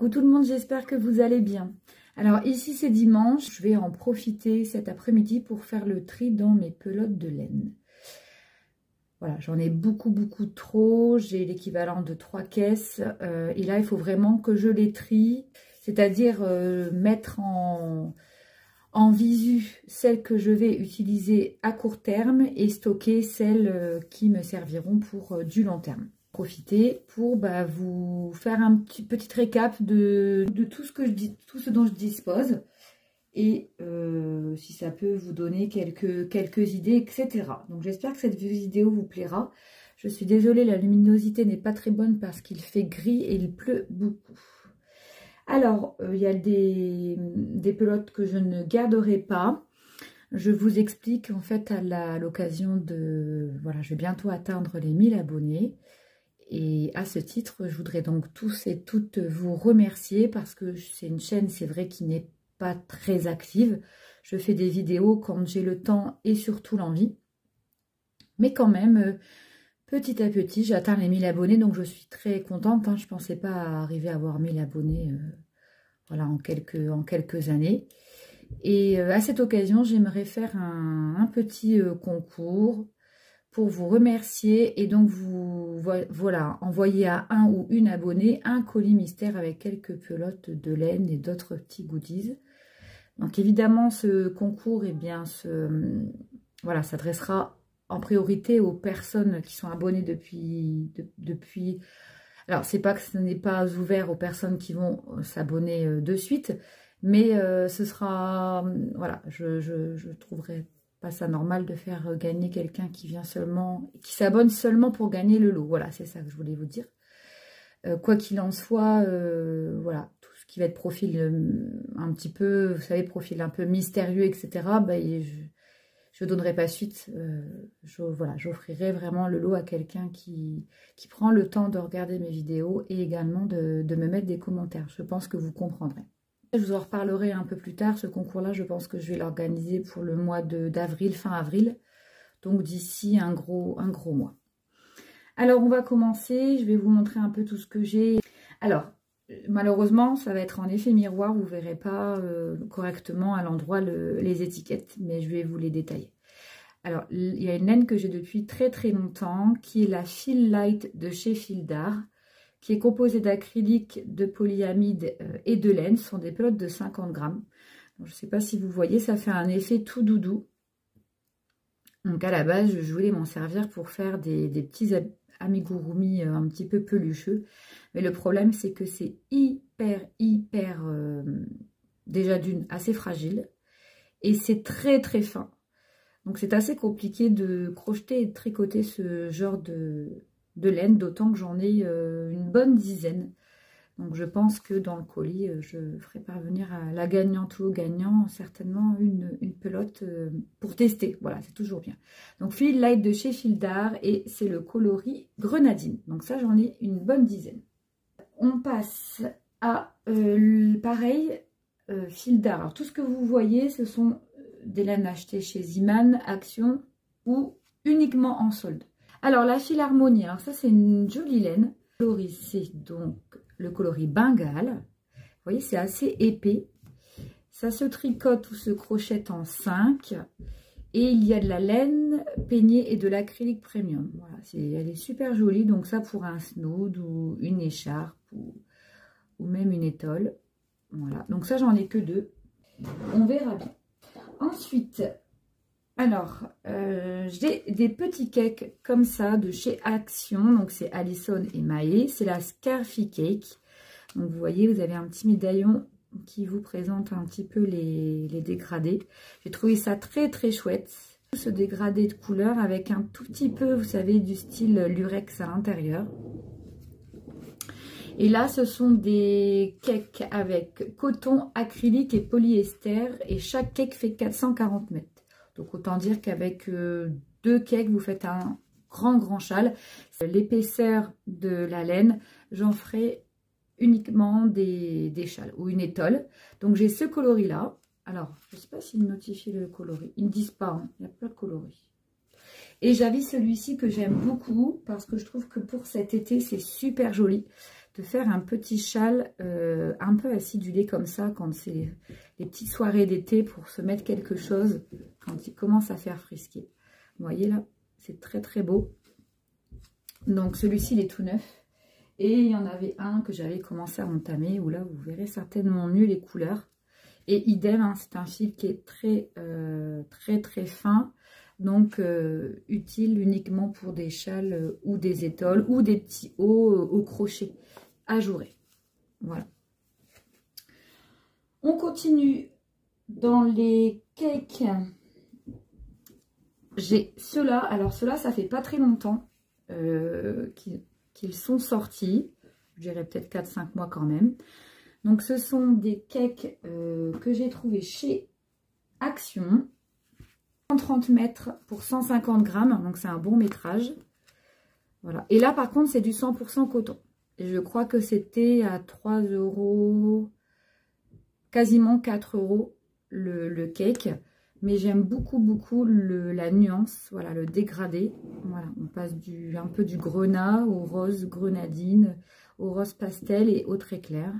Coucou tout le monde, j'espère que vous allez bien. Alors ici c'est dimanche, je vais en profiter cet après-midi pour faire le tri dans mes pelotes de laine. Voilà, j'en ai beaucoup beaucoup trop, j'ai l'équivalent de trois caisses. Euh, et là il faut vraiment que je les trie, c'est-à-dire euh, mettre en, visu celles que je vais utiliser à court terme et stocker celles euh, qui me serviront pour du long terme profiter pour bah, vous faire un petit, récap de, tout, ce que je dis, tout ce dont je dispose et euh, si ça peut vous donner quelques, quelques idées, etc. Donc j'espère que cette vidéo vous plaira. Je suis désolée, la luminosité n'est pas très bonne parce qu'il fait gris et il pleut beaucoup. Alors, euh, il y a des, des, pelotes que je ne garderai pas. Je vous explique en fait à l'occasion de... Voilà, je vais bientôt atteindre les 1000 abonnés. Et à ce titre, je voudrais donc tous et toutes vous remercier parce que c'est une chaîne, c'est vrai, qui n'est pas très active. Je fais des vidéos quand j'ai le temps et surtout l'envie. Mais quand même, euh, petit à petit, j'atteins les 1000 abonnés, donc je suis très contente. Hein. Je ne pensais pas arriver à avoir 1000 abonnés euh, voilà, en, quelques, années. Et euh, à cette occasion, j'aimerais faire un petit concours pour vous remercier et donc vous voilà envoyer à un ou une abonnée un colis mystère avec quelques pelotes de laine et d'autres petits goodies. Donc évidemment ce concours et eh bien ce voilà s'adressera en priorité aux personnes qui sont abonnées depuis depuis alors c'est pas que ce n'est pas ouvert aux personnes qui vont euh, s'abonner euh, de suite mais euh, ce sera voilà je, je, je trouverai pas ça normal de faire euh, gagner quelqu'un qui vient seulement, qui s'abonne seulement pour gagner le lot. Voilà, c'est ça que je voulais vous dire. Euh, quoi qu'il en soit, euh, voilà, tout ce qui va être profil un petit peu, vous savez, profil un peu mystérieux, etc., bah, je ne donnerai pas suite. voilà, j'offrirai vraiment le lot à quelqu'un qui, qui prend le temps de regarder mes vidéos et également de me mettre des commentaires. Je pense que vous comprendrez. Je vous en reparlerai un peu plus tard. Ce concours-là, je pense que je vais l'organiser pour le mois d'avril, fin avril. Donc d'ici un gros, mois. Alors, on va commencer. Je vais vous montrer un peu tout ce que j'ai. Alors, malheureusement, ça va être en effet miroir. Vous ne verrez pas euh, correctement à l'endroit les étiquettes, mais je vais vous les détailler. Alors, il y a une laine que j'ai depuis très très longtemps, qui est la Feel Light de chez Fildar qui est composé d'acrylique, de polyamide euh, et de laine. Ce sont des pelotes de 50 grammes. je ne sais pas si vous voyez, ça fait un effet tout doudou. Donc à la base, je voulais m'en servir pour faire des, petits amigurumi euh, un petit peu pelucheux. Mais le problème, c'est que c'est hyper, hyper, euh, déjà d'une, assez fragile. Et c'est très, très fin. Donc c'est assez compliqué de crocheter et de tricoter ce genre de, de laine, d'autant que j'en ai euh, une bonne dizaine. Donc je pense que dans le colis, euh, je ferai parvenir à la gagnante ou au gagnant certainement une, pelote euh, pour tester. Voilà, c'est toujours bien. Donc fil light de chez Fildar et c'est le coloris grenadine. Donc ça, j'en ai une bonne dizaine. On passe à pareil, Fildar. Alors tout ce que vous voyez, ce sont des laines achetées chez Ziman, Action ou uniquement en solde. Alors, la Philharmonie, alors ça, c'est une jolie laine. C'est donc le coloris Bengale. Vous voyez, c'est assez épais. Ça se tricote ou se crochette en 5. Et il y a de la laine peignée et de l'acrylique premium. Voilà, elle est super jolie. Donc ça pour un snood ou une écharpe ou, ou même une étole. Voilà, donc ça j'en ai que deux. On verra bien. Ensuite, alors, euh, j'ai des petits cakes comme ça de chez Action. Donc, c'est Allison et Maë. C'est la Scarfy Cake. Donc, vous voyez, vous avez un petit médaillon qui vous présente un petit peu les, dégradés. J'ai trouvé ça très, très chouette. Ce dégradé de couleur avec un tout petit peu, vous savez, du style lurex à l'intérieur. Et là, ce sont des cakes avec coton, acrylique et polyester. Et chaque cake fait 440 mètres. Donc autant dire qu'avec euh, deux cakes, vous faites un grand grand châle. L'épaisseur de la laine, j'en ferai uniquement des, châles ou une étole. Donc j'ai ce coloris là. Alors, je ne sais pas s'ils notifient le coloris. Ils ne disent pas, hein. il n'y a pas de coloris. Et j'avais celui-ci que j'aime beaucoup parce que je trouve que pour cet été, c'est super joli. De faire un petit châle euh, un peu acidulé comme ça quand c'est les, petites soirées d'été pour se mettre quelque chose quand il commence à faire frisquer. Vous voyez là, c'est très très beau. Donc celui-ci, il est tout neuf. Et il y en avait un que j'avais commencé à entamer, où là, vous verrez certainement mieux les couleurs. Et idem, hein, c'est un fil qui est très, euh, très, très fin. Donc, euh, utile uniquement pour des châles euh, ou des étoiles ou des petits hauts au crochet ajourés. Voilà. On continue dans les cakes. J'ai ceux-là. Alors, ceux-là, ça fait pas très longtemps qu'ils sont sortis. Je dirais peut-être 4-5 mois quand même. Donc, ce sont des cakes que j'ai trouvés chez Action. 130 mètres pour 150 grammes, donc c'est un bon métrage. Voilà. Et là, par contre, c'est du 100% coton. Je crois que c'était à 3 euros, quasiment 4 euros le, cake. Mais j'aime beaucoup, beaucoup la nuance, voilà, le dégradé. Voilà, on passe du, un peu du grenat au rose grenadine, au rose pastel et au très clair.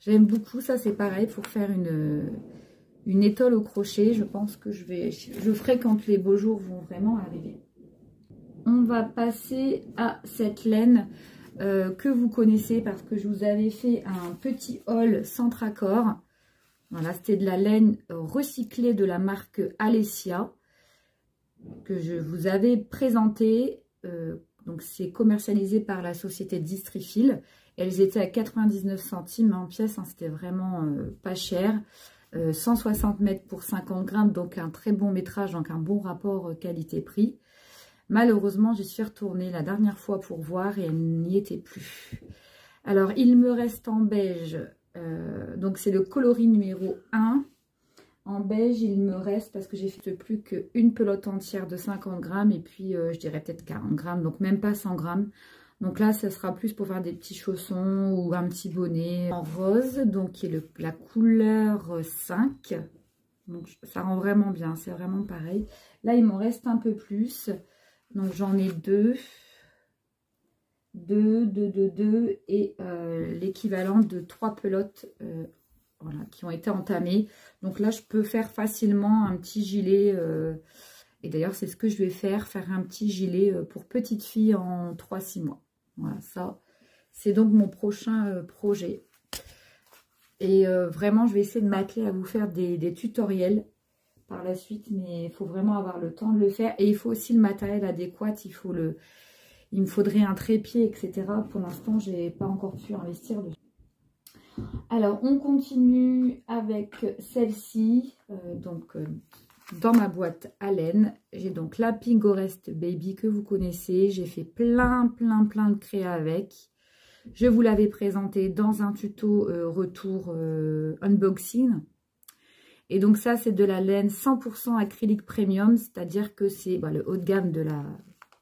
J'aime beaucoup, ça c'est pareil pour faire une une étole au crochet. Je pense que je vais, je ferai quand les beaux jours vont vraiment arriver. On va passer à cette laine euh, que vous connaissez parce que je vous avais fait un petit haul Centracor. Voilà, c'était de la laine recyclée de la marque Alessia que je vous avais présenté. Euh, donc c'est commercialisé par la société Distrifil. Elles étaient à 99 centimes en pièce, hein, c'était vraiment euh, pas cher. 160 euh, mètres pour 50 grammes, donc un très bon métrage, donc un bon rapport euh, qualité-prix. Malheureusement, j'y suis retournée la dernière fois pour voir et elle n'y était plus. Alors, il me reste en beige, euh, donc c'est le coloris numéro 1. En beige, il me reste, parce que j'ai fait plus qu'une pelote entière de 50 grammes, et puis je dirais peut-être 40 grammes, donc même pas 100 grammes. Donc là, ça sera plus pour faire des petits chaussons ou un petit bonnet en rose, donc qui est la couleur 5. Donc ça rend vraiment bien, c'est vraiment pareil. Là, il m'en reste un peu plus. Donc j'en ai deux. Deux, deux, deux, deux et euh, l'équivalent de trois pelotes euh, qui ont été entamées. Donc là, je peux faire facilement un petit gilet. Euh, et d'ailleurs, c'est ce que je vais faire, faire un petit gilet pour petite fille en 3-6 mois. Voilà, ça, c'est donc mon prochain euh, projet. Et euh, vraiment, je vais essayer de m'atteler à vous faire des, tutoriels par la suite, mais il faut vraiment avoir le temps de le faire. Et il faut aussi le matériel adéquat, il faut le... Il me faudrait un trépied, etc. Pour l'instant, je n'ai pas encore pu investir dessus. Alors, on continue avec celle-ci. Euh, donc, dans ma boîte à laine. J'ai donc la Pingorest Baby que vous connaissez. J'ai fait plein, plein, plein de créas avec. Je vous l'avais présenté dans un tuto euh, retour euh, unboxing. Et donc ça, c'est de la laine 100% acrylique premium, c'est-à-dire que c'est bah, le haut de gamme de la,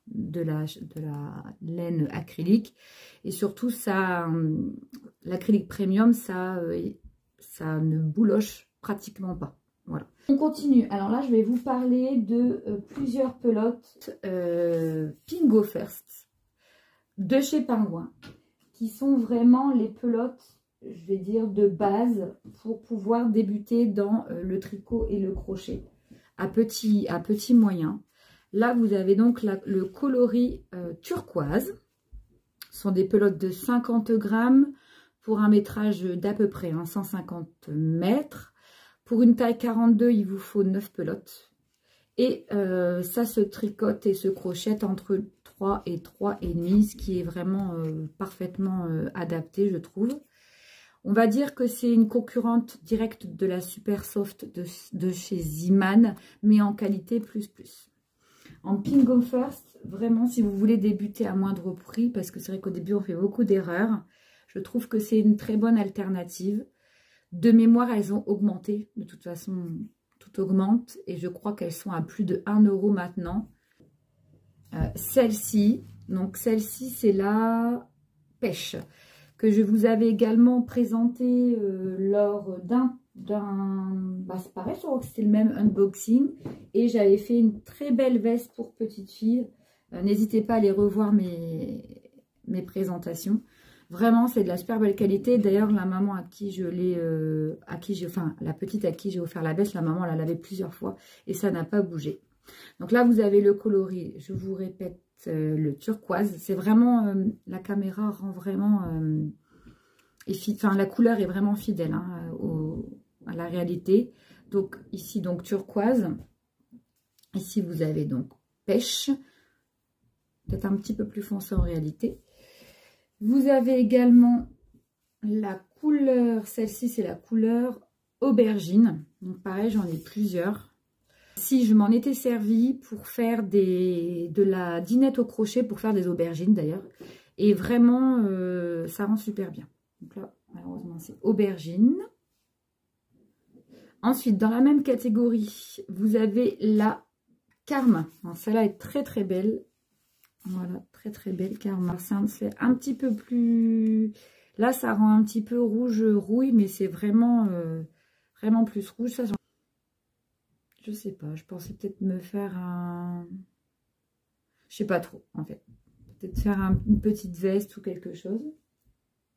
de la, de la laine acrylique. Et surtout, ça, l'acrylique premium, ça, euh, ça ne bouloche pratiquement pas. On continue. Alors là, je vais vous parler de euh, plusieurs pelotes euh, Pingo First de chez Pingouin qui sont vraiment les pelotes, je vais dire, de base pour pouvoir débuter dans euh, le tricot et le crochet à petit, à petit moyen. Là, vous avez donc le coloris turquoise. Ce sont des pelotes de 50 grammes pour un métrage d'à peu près 150 hein, mètres. Pour une taille 42, il vous faut 9 pelotes. Et euh, ça se tricote et se crochette entre 3 et 3,5, ce qui est vraiment euh, parfaitement euh, adapté, je trouve. On va dire que c'est une concurrente directe de la Super Soft de, chez Ziman, mais en qualité plus plus. En Pingo First, vraiment, si vous voulez débuter à moindre prix, parce que c'est vrai qu'au début, on fait beaucoup d'erreurs, je trouve que c'est une très bonne alternative. De mémoire, elles ont augmenté. De toute façon, tout augmente. Et je crois qu'elles sont à plus de 1 euro maintenant. Euh, celle-ci, donc celle-ci, c'est la pêche que je vous avais également présenté euh, lors d'un, bah c'est pareil, je crois que c'était le même unboxing, et j'avais fait une très belle veste pour petite fille. Euh, n'hésitez pas à aller revoir mes présentations. Vraiment, c'est de la super belle qualité. D'ailleurs, la maman à qui je l'ai, euh, à qui j'ai, enfin, la petite à qui j'ai offert la baisse, la maman l'a lavé plusieurs fois et ça n'a pas bougé. Donc là, vous avez le coloris, je vous répète, euh, le turquoise. C'est vraiment, euh, la caméra rend vraiment, enfin, la couleur est vraiment fidèle hein, à la réalité. Donc ici, donc turquoise. Ici, vous avez donc pêche. Peut-être un petit peu plus foncé en réalité. Vous avez également la couleur, celle-ci c'est la couleur aubergine. Donc pareil, j'en ai plusieurs. Si je m'en étais servi pour faire de la dinette au crochet, pour faire des aubergines d'ailleurs. Et vraiment, euh, ça rend super bien. Donc là, malheureusement, c'est aubergine. Ensuite, dans la même catégorie, vous avez la Karma. Celle-là est très très belle. Voilà, très très belle Karma. C'est un petit peu plus... Là, ça rend un petit peu rouge rouille, mais c'est vraiment, euh, vraiment plus rouge. Ça, je sais pas, je pensais peut-être me faire un... Je sais pas trop, en fait. Peut-être faire une petite veste ou quelque chose.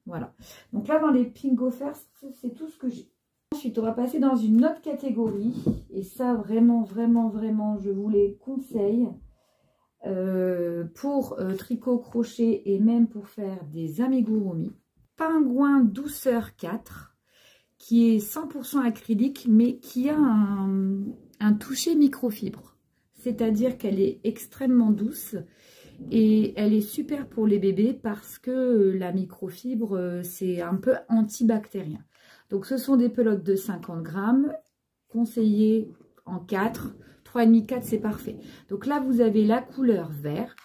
Voilà. Donc là, dans les Pingo First, c'est tout ce que j'ai. Ensuite, on va passer dans une autre catégorie. Et ça, vraiment, vraiment, vraiment, je vous les conseille. Euh, pour euh, tricot, crochet et même pour faire des amigurumi. Pingouin douceur 4 qui est 100% acrylique mais qui a un, un toucher microfibre. C'est-à-dire qu'elle est extrêmement douce et elle est super pour les bébés parce que la microfibre, euh, c'est un peu antibactérien. Donc, ce sont des pelotes de 50 grammes, conseillées en 4. 3,5, 4, c'est parfait. Donc là, vous avez la couleur vert,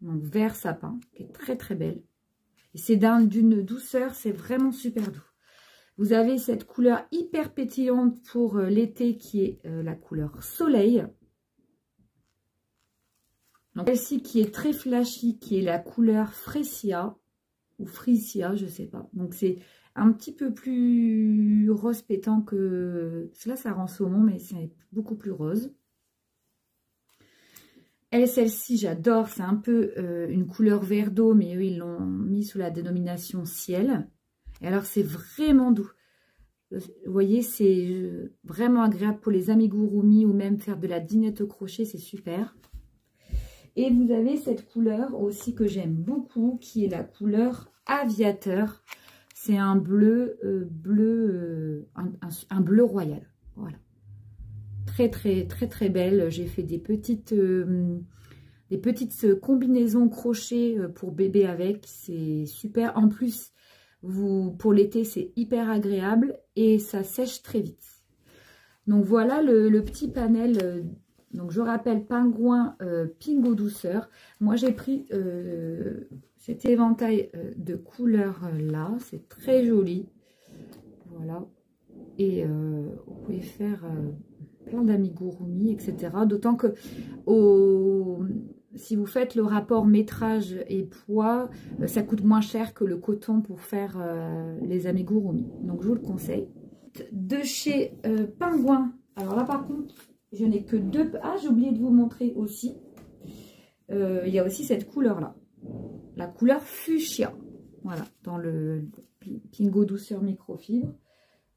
donc vert sapin, qui est très très belle. Et c'est d'une douceur, c'est vraiment super doux. Vous avez cette couleur hyper pétillante pour euh, l'été qui est euh, la couleur soleil. Donc celle-ci qui est très flashy, qui est la couleur Fresia ou Frisia, je sais pas. Donc c'est un petit peu plus rose pétant que... Cela, ça rend saumon, mais c'est beaucoup plus rose. Elle, celle-ci, j'adore. C'est un peu euh, une couleur vert d'eau, mais eux, ils l'ont mis sous la dénomination ciel. Et alors, c'est vraiment doux. Vous voyez, c'est euh, vraiment agréable pour les amigurumi ou même faire de la dinette au crochet, c'est super. Et vous avez cette couleur aussi que j'aime beaucoup, qui est la couleur aviateur. C'est un bleu, euh, bleu, euh, un, bleu royal. Voilà. Très, très, très, très belle. J'ai fait des petites, euh, des petites combinaisons crochet pour bébé avec. C'est super. En plus, vous, pour l'été, c'est hyper agréable et ça sèche très vite. Donc voilà le, petit panel. Donc je rappelle, pingouin Pingo Douceur. Moi j'ai pris cet éventail euh, de couleurs euh, là. C'est très joli. Voilà. Et euh, vous pouvez faire plein d'amigurumi, etc. D'autant que si vous faites le rapport métrage et poids, ça coûte moins cher que le coton pour faire les amigurumi. Donc je vous le conseille. De chez Pingouin. Alors là par contre, je n'ai que deux... Ah, j'ai oublié de vous montrer aussi. Il y a aussi cette couleur là la couleur fuchsia. Voilà, dans le Pingo Douceur Microfibre.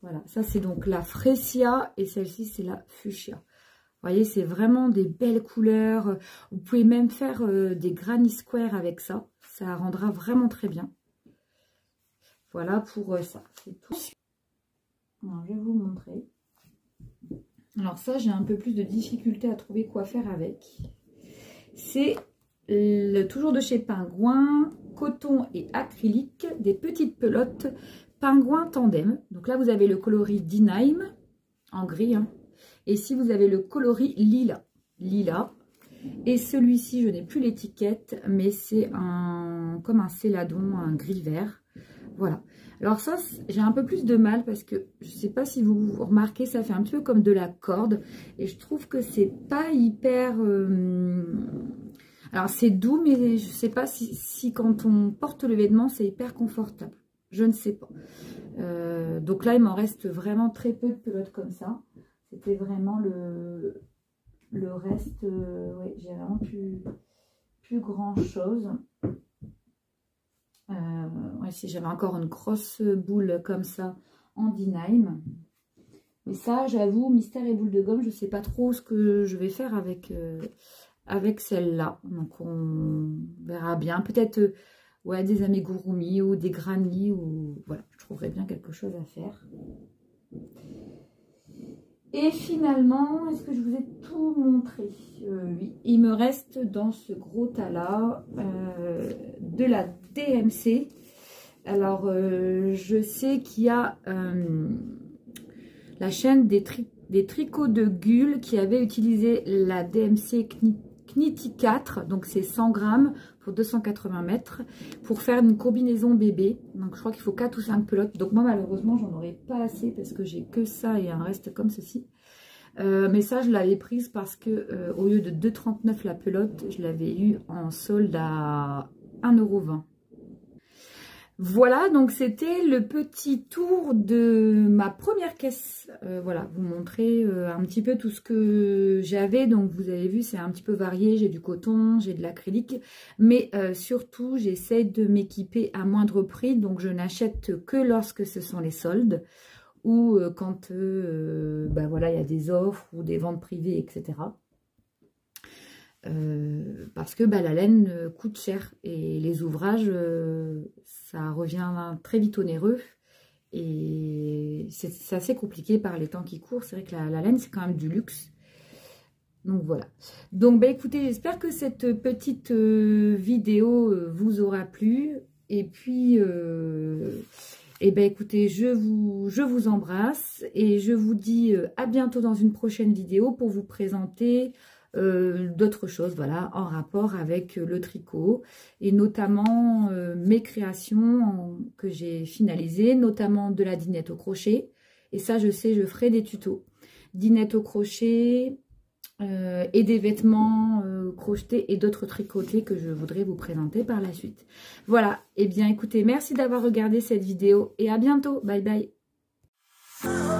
Voilà, ça c'est donc la Fresia et celle-ci c'est la Fuchsia. Vous voyez, c'est vraiment des belles couleurs. Vous pouvez même faire euh, des granny square avec ça. Ça rendra vraiment très bien. Voilà pour euh, ça. C'est tout. je vais vous montrer. Alors ça, j'ai un peu plus de difficulté à trouver quoi faire avec. C'est toujours de chez Pingouin, coton et acrylique, des petites pelotes Pingouin Tandem. Donc là, vous avez le coloris Dinaim en gris. Hein. Et ici, vous avez le coloris lila. Lila. Et celui-ci, je n'ai plus l'étiquette, mais c'est un comme un céladon, un gris vert. Voilà. Alors ça, j'ai un peu plus de mal parce que je ne sais pas si vous remarquez, ça fait un peu comme de la corde. Et je trouve que c'est pas hyper... Euh, alors, c'est doux, mais je ne sais pas si, quand on porte le vêtement, c'est hyper confortable. Je ne sais pas. Euh, donc là, il m'en reste vraiment très peu de pelotes comme ça. C'était vraiment le, le reste. Euh, oui, j'ai vraiment plus, plus grand chose. Euh, ici j'avais encore une grosse boule comme ça en Dinaim. Mais ça, j'avoue, mystère et boule de gomme, je ne sais pas trop ce que je vais faire avec, euh, avec celle-là. Donc, on verra bien. Peut-être ouais, des amigurumi ou des granny. Ou, voilà, je trouverai bien quelque chose à faire. Et finalement, est-ce que je vous ai tout montré? Euh, Oui, il me reste dans ce gros tas-là de la DMC. Alors, je sais qu'il y a la chaîne des, des tricots de Gull qui avait utilisé la DMC Knitty 4, donc c'est 100 grammes pour 280 mètres, pour faire une combinaison bébé. Donc je crois qu'il faut 4 ou 5 pelotes. Donc moi malheureusement j'en aurais pas assez parce que j'ai que ça et un reste comme ceci. Euh, mais ça je l'avais prise parce que euh, au lieu de 2,39 la pelote, je l'avais eu en solde à 1,20€. Voilà, donc c'était le petit tour de ma première caisse. Euh, voilà, vous montrer euh, un petit peu tout ce que j'avais. Donc vous avez vu, c'est un petit peu varié. J'ai du coton, j'ai de l'acrylique. Mais euh, surtout, j'essaie de m'équiper à moindre prix. Donc je n'achète que lorsque ce sont les soldes. Ou quand ben voilà, il y a des offres ou des ventes privées, etc. parce que bah, la laine coûte cher et les ouvrages, ça revient très vite onéreux et c'est assez compliqué par les temps qui courent. C'est vrai que la, laine, c'est quand même du luxe. Donc voilà. Donc bah écoutez, j'espère que cette petite euh, vidéo euh, vous aura plu. Et puis, euh, et ben écoutez, je vous, je vous embrasse et je vous dis à bientôt dans une prochaine vidéo pour vous présenter euh, d'autres choses, voilà, en rapport avec euh, le tricot et notamment euh, mes créations que j'ai finalisées, notamment de la dinette au crochet. Et ça, je sais, je ferai des tutos. Dinette au crochet et des vêtements crochetés et d'autres tricotés que je voudrais vous présenter par la suite. Voilà, et eh bien écoutez, merci d'avoir regardé cette vidéo et à bientôt. Bye bye